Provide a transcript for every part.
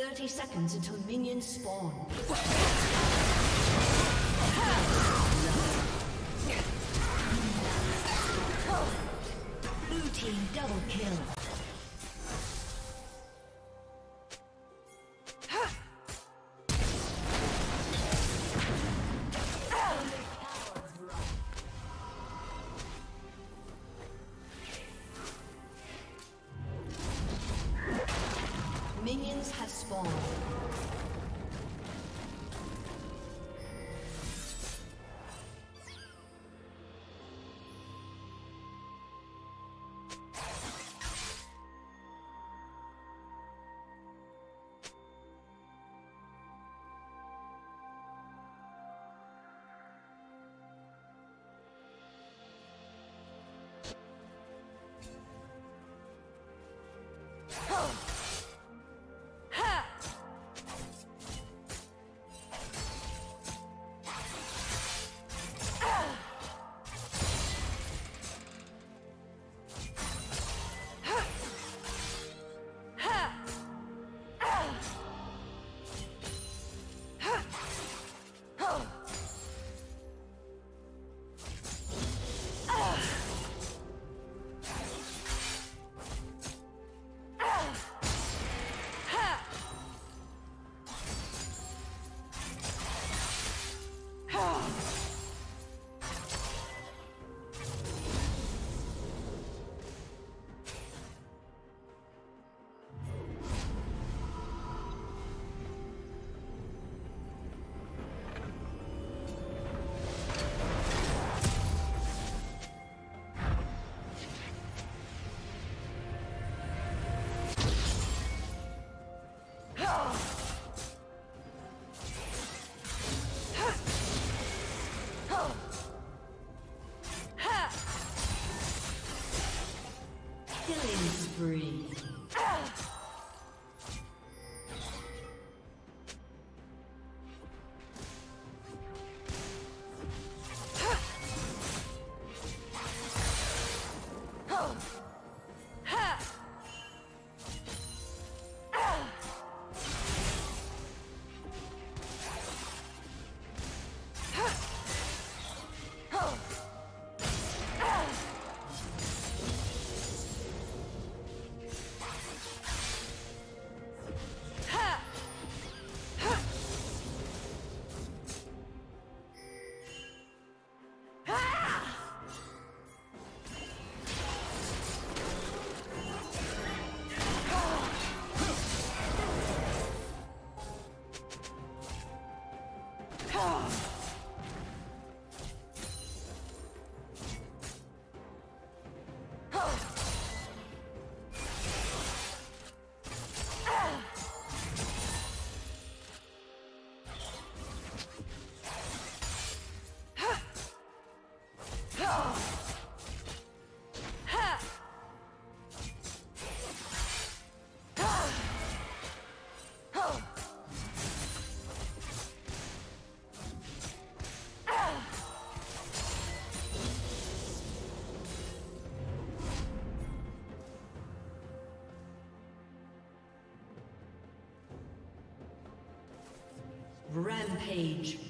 30 seconds until minions spawn. Blue team double kill. Huh. Oh! Rampage.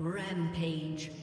Rampage.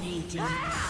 Dominating. Ah!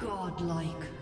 Godlike.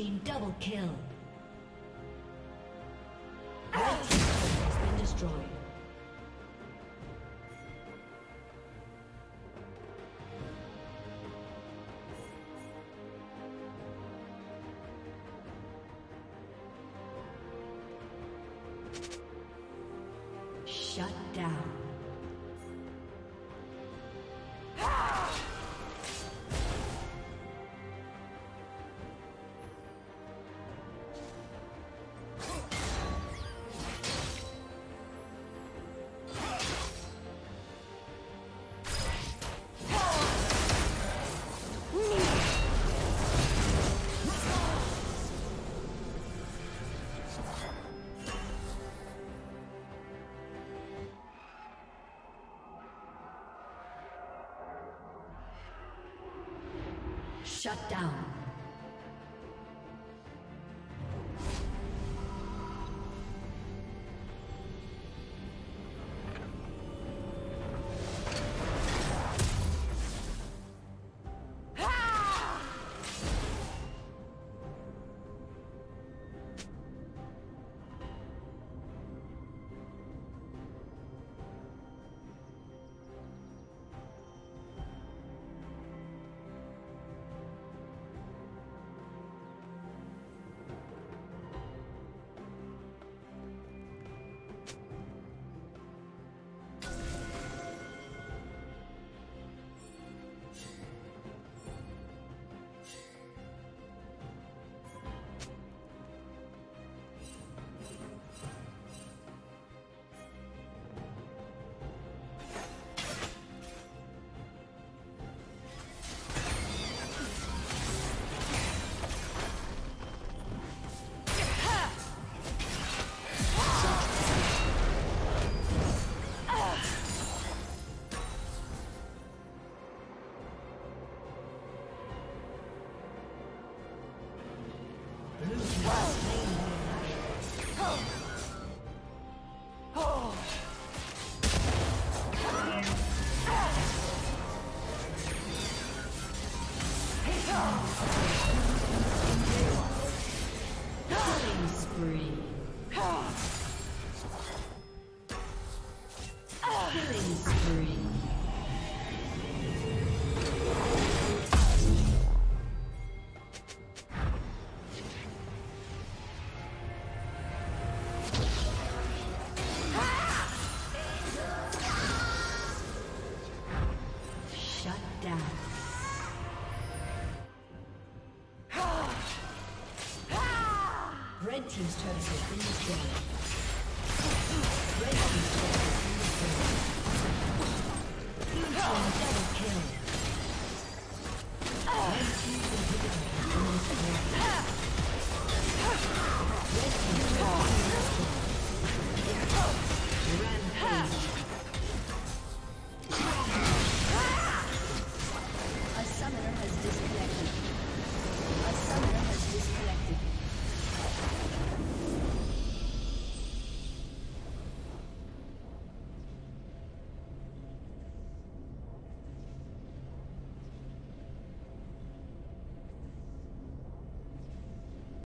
Team double kill. Shut down. Team's